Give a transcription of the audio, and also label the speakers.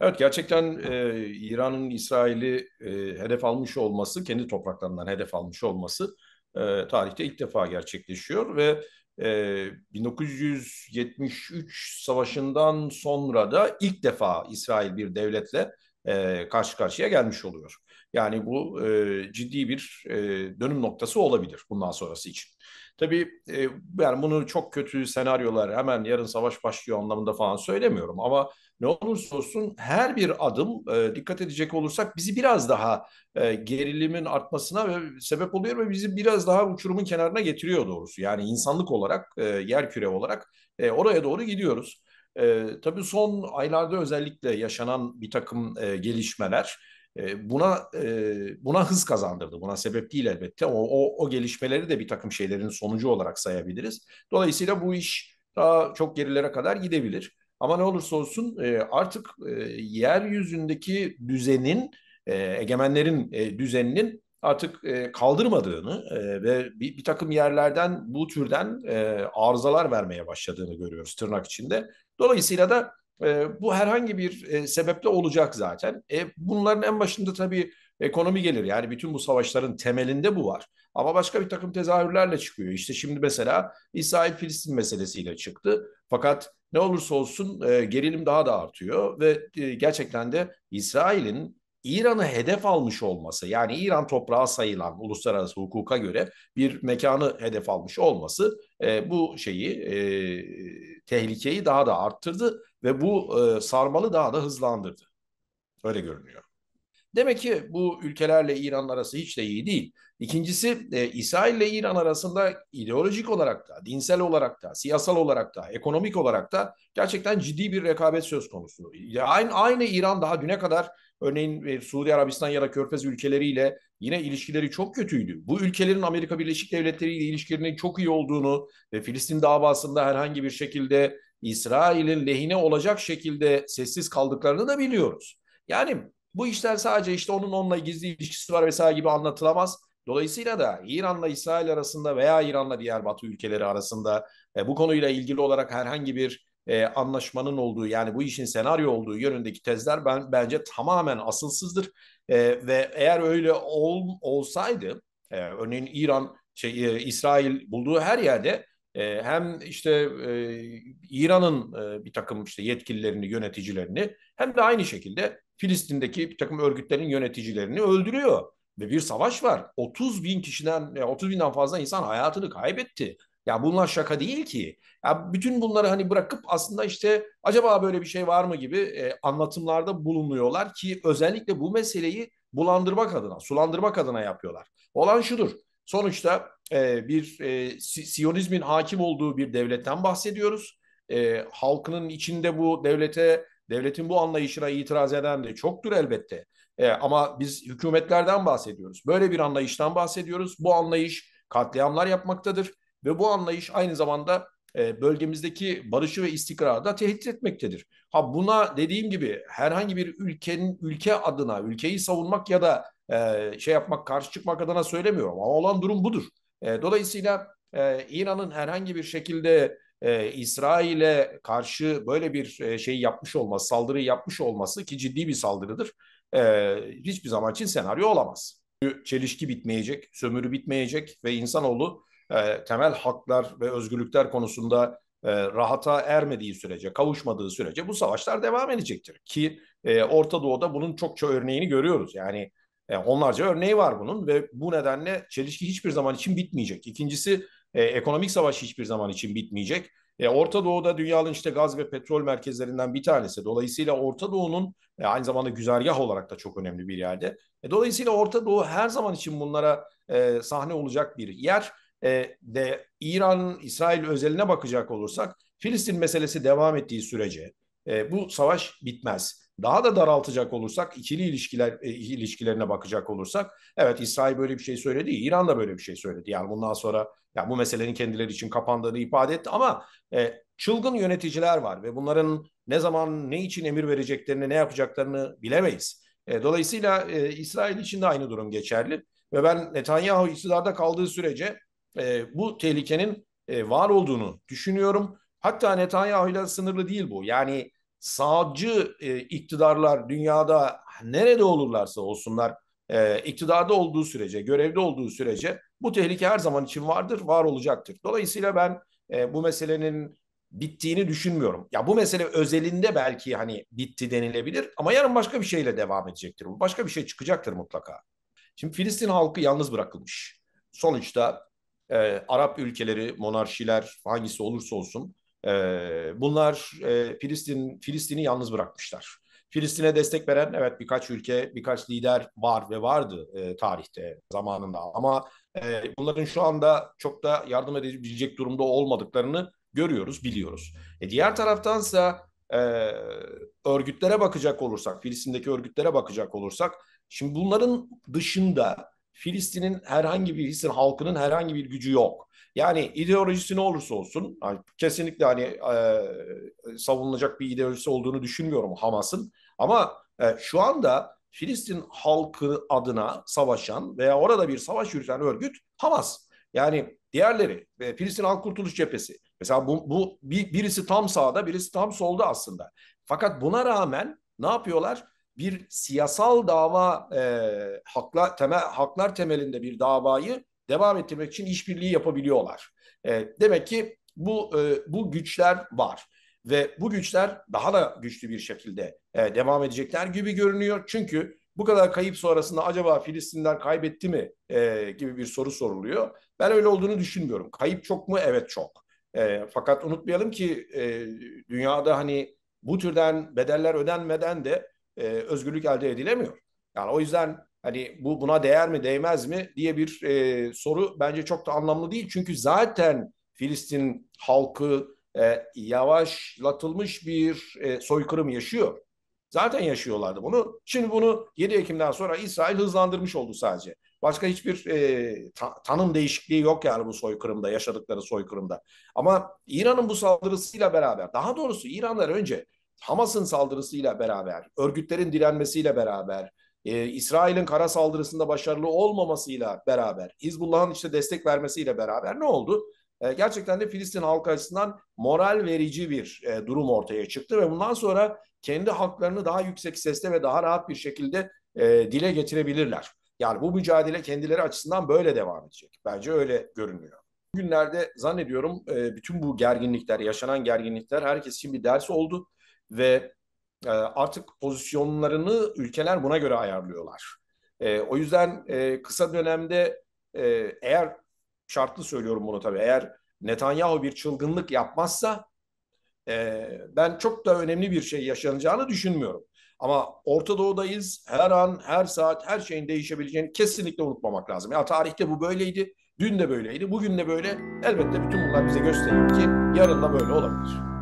Speaker 1: Evet gerçekten e, İran'ın İsrail'i e, hedef almış olması, kendi topraklarından hedef almış olması e, tarihte ilk defa gerçekleşiyor ve e, 1973 savaşından sonra da ilk defa İsrail bir devletle e, karşı karşıya gelmiş oluyor. Yani bu e, ciddi bir e, dönüm noktası olabilir bundan sonrası için. Tabii e, yani bunu çok kötü senaryolar hemen yarın savaş başlıyor anlamında falan söylemiyorum ama ne olursa olsun her bir adım e, dikkat edecek olursak bizi biraz daha e, gerilimin artmasına ve sebep oluyor ve bizi biraz daha uçurumun kenarına getiriyor doğrusu. Yani insanlık olarak, e, yer küre olarak e, oraya doğru gidiyoruz. E, tabii son aylarda özellikle yaşanan bir takım e, gelişmeler e, buna e, buna hız kazandırdı. Buna sebep değil elbette. O, o, o gelişmeleri de bir takım şeylerin sonucu olarak sayabiliriz. Dolayısıyla bu iş daha çok gerilere kadar gidebilir. Ama ne olursa olsun e, artık e, yeryüzündeki düzenin, e, egemenlerin e, düzeninin artık e, kaldırmadığını e, ve bir, bir takım yerlerden bu türden e, arızalar vermeye başladığını görüyoruz tırnak içinde. Dolayısıyla da e, bu herhangi bir e, sebeple olacak zaten. E, bunların en başında tabii ekonomi gelir. Yani bütün bu savaşların temelinde bu var. Ama başka bir takım tezahürlerle çıkıyor. İşte şimdi mesela İsrail-Filistin meselesiyle çıktı. Fakat ne olursa olsun e, gerilim daha da artıyor ve e, gerçekten de İsrail'in İran'ı hedef almış olması yani İran toprağı sayılan uluslararası hukuka göre bir mekanı hedef almış olması e, bu şeyi e, tehlikeyi daha da arttırdı ve bu e, sarmalı daha da hızlandırdı. Öyle görünüyor. Demek ki bu ülkelerle İran arası hiç de iyi değil. İkincisi e, İsrail ile İran arasında ideolojik olarak da, dinsel olarak da, siyasal olarak da, ekonomik olarak da gerçekten ciddi bir rekabet söz konusu. Aynı, aynı İran daha düne kadar örneğin e, Suudi Arabistan ya da Körfez ülkeleriyle yine ilişkileri çok kötüydü. Bu ülkelerin Amerika Birleşik Devletleri ile ilişkilerinin çok iyi olduğunu ve Filistin davasında herhangi bir şekilde İsrail'in lehine olacak şekilde sessiz kaldıklarını da biliyoruz. Yani bu işler sadece işte onun onunla gizli ilişkisi var vesaire gibi anlatılamaz. Dolayısıyla da İran'la İsrail arasında veya İran'la diğer Batı ülkeleri arasında e, bu konuyla ilgili olarak herhangi bir e, anlaşmanın olduğu yani bu işin senaryo olduğu yönündeki tezler ben bence tamamen asılsızdır. E, ve eğer öyle ol, olsaydı e, örneğin İran şey e, İsrail bulduğu her yerde e, hem işte e, İran'ın e, bir takım işte yetkililerini, yöneticilerini hem de aynı şekilde Filistin'deki bir takım örgütlerin yöneticilerini öldürüyor. Ve bir savaş var. 30 bin kişiden, 30 binden fazla insan hayatını kaybetti. Ya bunlar şaka değil ki. Ya bütün bunları hani bırakıp aslında işte acaba böyle bir şey var mı gibi e, anlatımlarda bulunuyorlar ki özellikle bu meseleyi bulandırmak adına, sulandırmak adına yapıyorlar. Olan şudur. Sonuçta e, bir e, Siyonizmin hakim olduğu bir devletten bahsediyoruz. E, halkının içinde bu devlete, devletin bu anlayışına itiraz eden de çoktur elbette. E, ama biz hükümetlerden bahsediyoruz. Böyle bir anlayıştan bahsediyoruz. Bu anlayış katliamlar yapmaktadır ve bu anlayış aynı zamanda e, bölgemizdeki barışı ve istikrarı da tehdit etmektedir. Ha buna dediğim gibi herhangi bir ülkenin ülke adına ülkeyi savunmak ya da e, şey yapmak karşı çıkmak adına söylemiyorum ama olan durum budur. E, dolayısıyla e, İran'ın herhangi bir şekilde e, İsrail'e karşı böyle bir e, şey yapmış olması, saldırı yapmış olması ki ciddi bir saldırıdır e, hiçbir zaman için senaryo olamaz. Çelişki bitmeyecek, sömürü bitmeyecek ve insanoğlu e, temel haklar ve özgürlükler konusunda e, rahata ermediği sürece, kavuşmadığı sürece bu savaşlar devam edecektir. Ki e, Orta Doğu'da bunun çokça örneğini görüyoruz. Yani e, onlarca örneği var bunun ve bu nedenle çelişki hiçbir zaman için bitmeyecek. İkincisi e, ekonomik savaş hiçbir zaman için bitmeyecek. E, Orta Doğu'da dünyanın işte gaz ve petrol merkezlerinden bir tanesi. Dolayısıyla Orta Doğu'nun e, aynı zamanda güzergah olarak da çok önemli bir yerde. E, dolayısıyla Orta Doğu her zaman için bunlara e, sahne olacak bir yer. E, de İran, İsrail özeline bakacak olursak Filistin meselesi devam ettiği sürece e, bu savaş bitmez daha da daraltacak olursak ikili ilişkiler e, ilişkilerine bakacak olursak evet İsrail böyle bir şey söyledi, İran da böyle bir şey söyledi. Yani bundan sonra ya bu meselenin kendileri için kapandığını ifade etti ama e, çılgın yöneticiler var ve bunların ne zaman ne için emir vereceklerini, ne yapacaklarını bilemeyiz. E, dolayısıyla e, İsrail için de aynı durum geçerli ve ben Netanyahu iktidarda kaldığı sürece e, bu tehlikenin e, var olduğunu düşünüyorum. Hatta Netanyahu ile sınırlı değil bu. Yani sağcı e, iktidarlar dünyada nerede olurlarsa olsunlar e, iktidarda olduğu sürece, görevde olduğu sürece bu tehlike her zaman için vardır, var olacaktır. Dolayısıyla ben e, bu meselenin bittiğini düşünmüyorum. Ya bu mesele özelinde belki hani bitti denilebilir ama yarın başka bir şeyle devam edecektir. Başka bir şey çıkacaktır mutlaka. Şimdi Filistin halkı yalnız bırakılmış. Sonuçta e, Arap ülkeleri, monarşiler hangisi olursa olsun bunlar e, Filistin Filistin'i yalnız bırakmışlar. Filistin'e destek veren evet birkaç ülke, birkaç lider var ve vardı e, tarihte zamanında ama e, bunların şu anda çok da yardım edebilecek durumda olmadıklarını görüyoruz, biliyoruz. E, diğer taraftansa e, örgütlere bakacak olursak, Filistin'deki örgütlere bakacak olursak, şimdi bunların dışında Filistin'in herhangi bir Filistin halkının herhangi bir gücü yok. Yani ideolojisi ne olursa olsun, kesinlikle hani e, savunulacak bir ideolojisi olduğunu düşünmüyorum Hamas'ın. Ama e, şu anda Filistin halkı adına savaşan veya orada bir savaş yürüten örgüt Hamas. Yani diğerleri e, Filistin Halk Kurtuluş Cephesi. Mesela bu, bu bir, birisi tam sağda, birisi tam solda aslında. Fakat buna rağmen ne yapıyorlar? Bir siyasal dava e, haklar temel haklar temelinde bir davayı devam ettirmek için işbirliği yapabiliyorlar. E, demek ki bu e, bu güçler var ve bu güçler daha da güçlü bir şekilde e, devam edecekler gibi görünüyor. Çünkü bu kadar kayıp sonrasında acaba Filistinler kaybetti mi e, gibi bir soru soruluyor. Ben öyle olduğunu düşünmüyorum. Kayıp çok mu? Evet çok. E, fakat unutmayalım ki e, dünyada hani bu türden bedeller ödenmeden de e, özgürlük elde edilemiyor. Yani o yüzden hani bu buna değer mi değmez mi diye bir e, soru bence çok da anlamlı değil. Çünkü zaten Filistin halkı e, yavaşlatılmış bir e, soykırım yaşıyor. Zaten yaşıyorlardı bunu. Şimdi bunu 7 Ekim'den sonra İsrail hızlandırmış oldu sadece. Başka hiçbir e, ta, tanım değişikliği yok yani bu soykırımda, yaşadıkları soykırımda. Ama İran'ın bu saldırısıyla beraber, daha doğrusu İranlar önce Hamas'ın saldırısıyla beraber, örgütlerin direnmesiyle beraber, e, İsrail'in kara saldırısında başarılı olmamasıyla beraber, Hizbullah'ın işte destek vermesiyle beraber ne oldu? E, gerçekten de Filistin halkı açısından moral verici bir e, durum ortaya çıktı ve bundan sonra kendi haklarını daha yüksek sesle ve daha rahat bir şekilde e, dile getirebilirler. Yani bu mücadele kendileri açısından böyle devam edecek. Bence öyle görünüyor. Bugünlerde zannediyorum e, bütün bu gerginlikler, yaşanan gerginlikler herkes için bir ders oldu ve e, artık pozisyonlarını ülkeler buna göre ayarlıyorlar. E, o yüzden e, kısa dönemde e, eğer şartlı söylüyorum bunu tabii eğer Netanyahu bir çılgınlık yapmazsa e, ben çok da önemli bir şey yaşanacağını düşünmüyorum. Ama Orta Doğu'dayız. Her an, her saat, her şeyin değişebileceğini kesinlikle unutmamak lazım. Ya tarihte bu böyleydi, dün de böyleydi, bugün de böyle. Elbette bütün bunlar bize gösteriyor ki yarın da böyle olabilir.